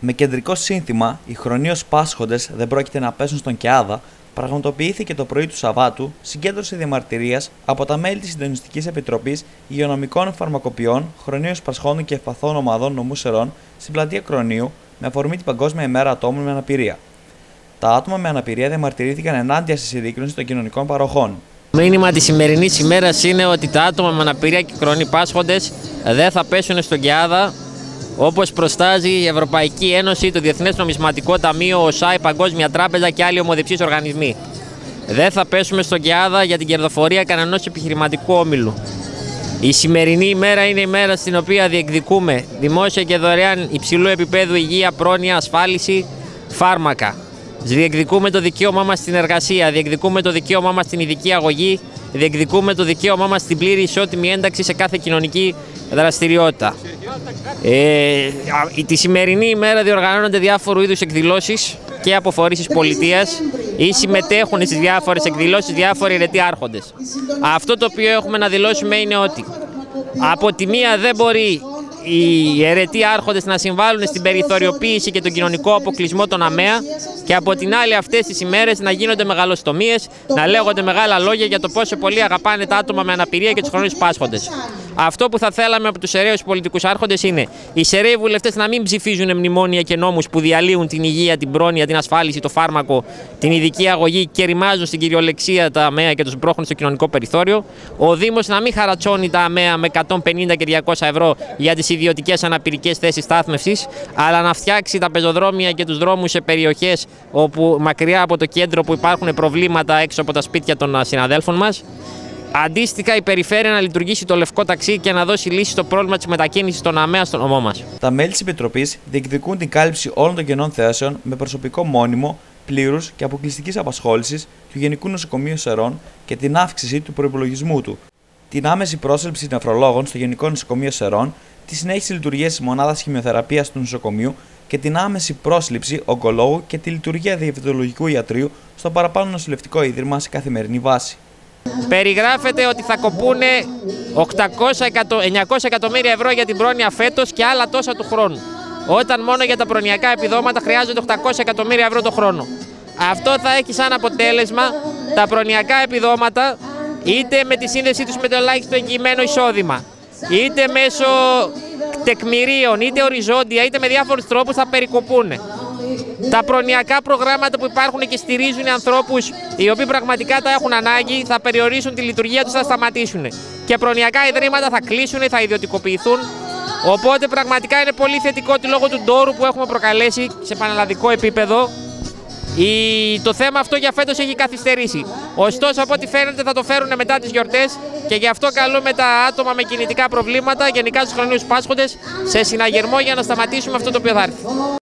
Με κεντρικό σύνθημα Οι χρονίως πάσχοντες δεν πρόκειται να πέσουν στον ΚΕΑΔΑ, πραγματοποιήθηκε το πρωί του Σαββάτου συγκέντρωση διαμαρτυρίας από τα μέλη της Συντονιστικής Επιτροπής Υγειονομικών Φαρμακοποιών, Χρονίως Πασχόντων και Ευπαθών Ομαδών Νομού Σερών στην πλατεία Κρονίου με αφορμή την Παγκόσμια ημέρα ατόμων με αναπηρία. Τα άτομα με αναπηρία διαμαρτυρήθηκαν ενάντια στη συρρήκνωση των κοινωνικών παροχών. Το μήνυμα της σημερινής ημέρας είναι ότι τα άτομα με αναπηρία και χρονοί πάσχοντες δεν θα πέσουν στον ΚΕΑΔΑ όπως προστάζει η Ευρωπαϊκή Ένωση, το Διεθνές Νομισματικό Ταμείο, ο ΣΑ, η Παγκόσμια Τράπεζα και άλλοι ομοδιψείς οργανισμοί. Δεν θα πέσουμε στον ΚΕΑΔΑ για την κερδοφορία κανένα επιχειρηματικού όμιλου. Η σημερινή ημέρα είναι η μέρα στην οποία διεκδικούμε δημόσια και δωρεάν υψηλού επίπεδου υγεία, πρόνοια, ασφάλιση, φάρμακα. Διεκδικούμε το δικαίωμά μας στην εργασία, διεκδικούμε το δικαίωμά μας στην ειδική αγωγή, διεκδικούμε το δικαίωμά μας στην πλήρη ισότιμη ένταξη σε κάθε κοινωνική δραστηριότητα. Ε, τη σημερινή ημέρα διοργανώνονται διάφορου είδους εκδηλώσεις και από φορεί πολιτείας ή συμμετέχουν στις διάφορες εκδηλώσεις διάφοροι αιρετοί άρχοντες. Αυτό το οποίο έχουμε να δηλώσουμε είναι ότι από τη μία δεν μπορεί οι αιρετοί άρχοντες να συμβάλλουν στην περιθωριοποίηση και τον κοινωνικό αποκλεισμό των ΑΜΕΑ και από την άλλη αυτές τις ημέρες να γίνονται μεγαλοστομίες, να λέγονται μεγάλα λόγια για το πόσο πολύ αγαπάνε τα άτομα με αναπηρία και τους χρόνους πάσχοντε. Αυτό που θα θέλαμε από τους αιρέου πολιτικούς άρχοντες είναι οι σεραίοι βουλευτές να μην ψηφίζουν μνημόνια και νόμους που διαλύουν την υγεία, την πρόνοια, την ασφάλιση, το φάρμακο, την ειδική αγωγή και ρημάζουν στην κυριολεξία τα ΑΜΕΑ και τους μπρόχνουν στο κοινωνικό περιθώριο. Ο Δήμος να μην χαρατσώνει τα ΑΜΕΑ με 150 και 200 ευρώ για τις ιδιωτικές αναπηρικές θέσεις στάθμευσης, αλλά να φτιάξει τα πεζοδρόμια και τους δρόμους σε περιοχές όπου μακριά από το κέντρο που υπάρχουν προβλήματα έξω από τα σπίτια των συναδέλφων μας. Αντίστοιχα, η περιφέρεια να λειτουργήσει το λευκό ταξί και να δώσει λύση στο πρόβλημα της μετακίνησης των ΑΜΕΑ στον νομό μας. Τα μέλη της Επιτροπής διεκδικούν την κάλυψη όλων των κενών θέσεων με προσωπικό μόνιμο, πλήρους και αποκλειστικής απασχόλησης του Γενικού Νοσοκομείου Σερών και την αύξηση του προπολογισμού του. Την άμεση πρόσληψη νεφρολόγων στο Γενικό Νοσοκομείο Σερών, τη συνέχιση λειτουργίας της μονάδας χημειοθεραπείας του νοσοκομείου και την άμεση πρόσληψη ογκολόγου και τη λειτουργία διαβητολογικού ιατρίου στο παραπάνω νοσηλευτικό ίδρυμα σε καθημερινή βάση. Περιγράφεται ότι θα κοπούνε 800, 900 εκατομμύρια ευρώ για την πρόνοια φέτος και άλλα τόσα του χρόνου. Όταν μόνο για τα προνοιακά επιδόματα χρειάζονται 800 εκατομμύρια ευρώ το χρόνο. Αυτό θα έχει σαν αποτέλεσμα τα προνοιακά επιδόματα είτε με τη σύνδεσή τους με το ελάχιστο εγγυημένο εισόδημα, είτε μέσω τεκμηρίων, είτε οριζόντια, είτε με διάφορους τρόπους θα περικοπούν. Τα προνοιακά προγράμματα που υπάρχουν και στηρίζουν ανθρώπους οι οποίοι πραγματικά τα έχουν ανάγκη θα περιορίσουν τη λειτουργία τους, θα σταματήσουν. Και προνοιακά ιδρύματα θα κλείσουν, θα ιδιωτικοποιηθούν. Οπότε πραγματικά είναι πολύ θετικό ότι λόγω του ντόρου που έχουμε προκαλέσει σε πανελλαδικό επίπεδο η... το θέμα αυτό για φέτος έχει καθυστερήσει. Ωστόσο, από ό,τι φαίνεται, θα το φέρουν μετά τις γιορτές και γι' αυτό καλούμε τα άτομα με κινητικά προβλήματα, γενικά τους χρονίους πάσχοντες, σε συναγερμό για να σταματήσουμε αυτό το οποίο θα έρθει.